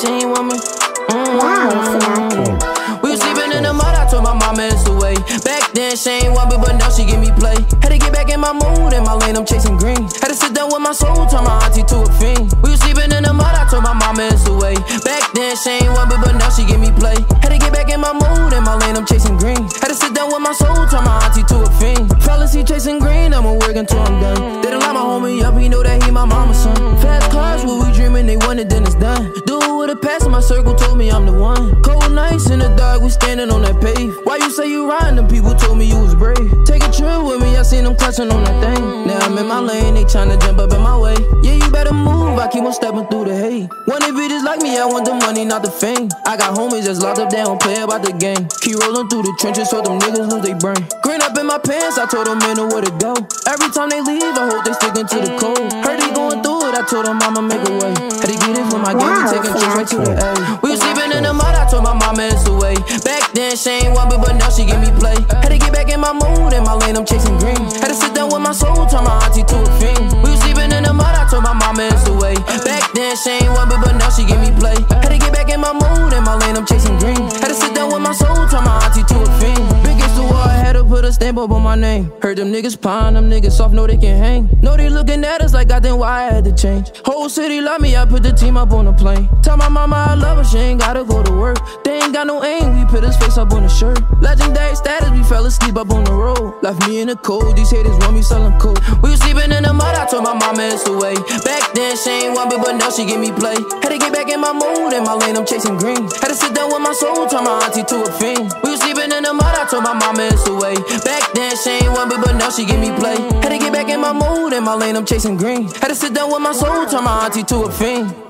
she ain't want me. Mm. Wow. We was sleeping in the mud, I told my mama it's the way. Back then, she ain't want me, but now she give me play. Had to get back in my mood, in my lane, I'm chasing green. Had to sit down with my soul, turn my auntie to a fiend. We was sleeping in the mud, I told my mama it's the way. Back then, she ain't want me, but now she give me play. Had to get back in my mood, in my lane, I'm chasing green. Had to sit down with my soul, turn my auntie to a fiend. Fellas, he chasing green, I'ma work until I'm done. They don't like my homie up, he know that he my mama's son. Fast cars, what we dreaming, they want it, then it's done. Do it with a pass, my circle told me I'm the one. Cold nights in the dark, we standing on that pave. Why you say you riding? Them people told me you was brave. Take a trip with me, I seen them clutching on that thing. Now I'm in my lane, they tryna jump up in my way. Yeah, you better move, I keep on stepping through the hate. Want it bitches like me, I want the money, not the fame. I got homies that's locked up, they don't play about the game. Keep rolling through the trenches so them niggas lose they brain. Green up in my pants, I told them men where to go. Every time they leave, I hope they sticking to the code. Heard they going through it, I told them I'ma make a way. Had to get it for my game, we taking trips right to the. A. We was sleeping in the mud, I told my mama it's the way. Back then, she ain't want me, but now she give me play. Had to get back in my mood, in my lane, I'm chasing green. Had to sit down with my soul, turn my auntie to a fiend. We was sleeping in the mud, I told my mama it's the way. Back then, she ain't want me, but now she give me play. Had to get back in my mood, in my lane, I'm chasing green. Up on my name. Heard them niggas pine, them niggas soft, know they can hang. Know they looking at us like goddamn why I had to change. Whole city love me, I put the team up on the plane. Tell my mama I love her, she ain't gotta go to work. They ain't got no aim, we put his face up on the shirt. Legendary status, we fell asleep up on the road. Left me in the cold, these haters want me selling coke. We was sleeping in the mud, I told my mama it's the way. Back then, she ain't want me, but now she give me play. Had to get back in my mood, in my lane, I'm chasing green. Had to sit down with my soul, turn my auntie to a fiend. We was sleeping in the mud, I told my mama it's the way. Back she give me play. Had to get back in my mood, in my lane, I'm chasing green. Had to sit down with my soul, turn my auntie to a fiend.